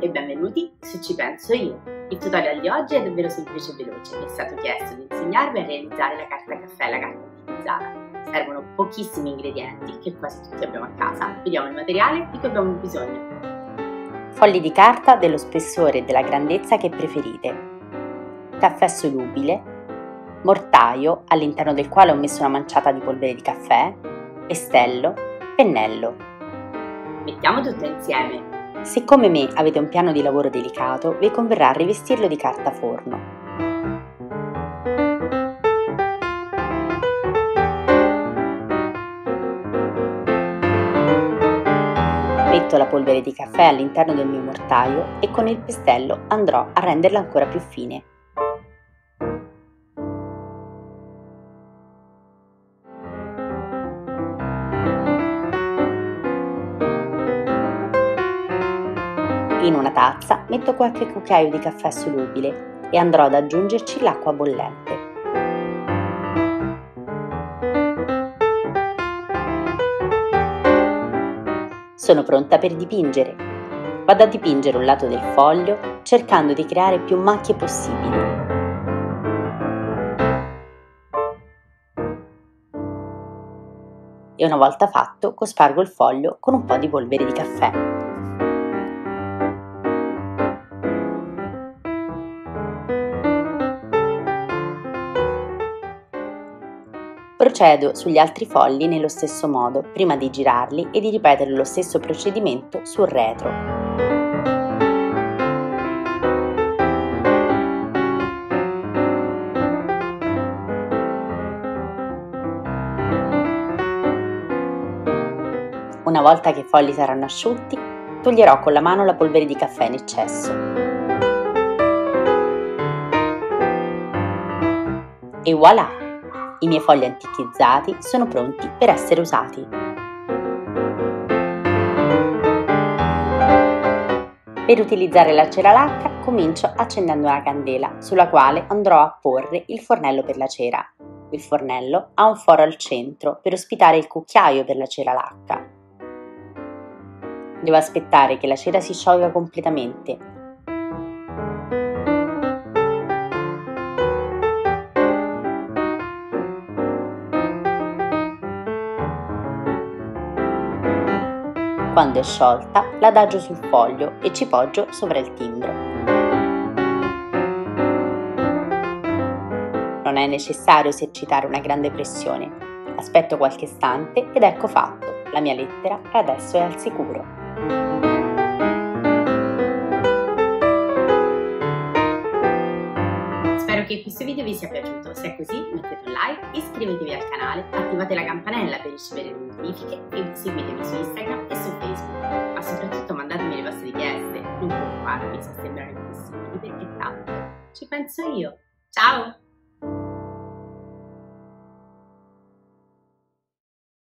e benvenuti su Ci Penso Io. Il tutorial di oggi è davvero semplice e veloce. Mi è stato chiesto di insegnarvi a realizzare la carta caffè e la carta utilizzata. Servono pochissimi ingredienti che quasi tutti abbiamo a casa. Vediamo il materiale di cui abbiamo bisogno. Fogli di carta dello spessore e della grandezza che preferite. Caffè solubile. Mortaio all'interno del quale ho messo una manciata di polvere di caffè. Estello. Pennello. Mettiamo tutto insieme se come me avete un piano di lavoro delicato, vi converrà rivestirlo di carta forno. Metto la polvere di caffè all'interno del mio mortaio e con il pestello andrò a renderla ancora più fine. In una tazza metto qualche cucchiaio di caffè solubile e andrò ad aggiungerci l'acqua bollente. Sono pronta per dipingere. Vado a dipingere un lato del foglio cercando di creare più macchie possibili. E una volta fatto cospargo il foglio con un po' di polvere di caffè. Procedo sugli altri fogli nello stesso modo, prima di girarli e di ripetere lo stesso procedimento sul retro. Una volta che i fogli saranno asciutti, toglierò con la mano la polvere di caffè in eccesso. E voilà! I miei fogli antichizzati sono pronti per essere usati. Per utilizzare la cera lacca comincio accendendo una candela sulla quale andrò a porre il fornello per la cera. Il fornello ha un foro al centro per ospitare il cucchiaio per la cera lacca. Devo aspettare che la cera si sciolga completamente Quando è sciolta, l'adagio sul foglio e ci poggio sopra il timbro. Non è necessario esercitare una grande pressione. Aspetto qualche istante ed ecco fatto, la mia lettera adesso è al sicuro. Che questo video vi sia piaciuto, se è così mettete un like, iscrivetevi al canale, attivate la campanella per ricevere le notifiche e seguitemi su Instagram e su Facebook. Ma soprattutto mandatemi le vostre richieste, non preoccupatevi se sembrano impossibili perché tanto ci penso io. Ciao!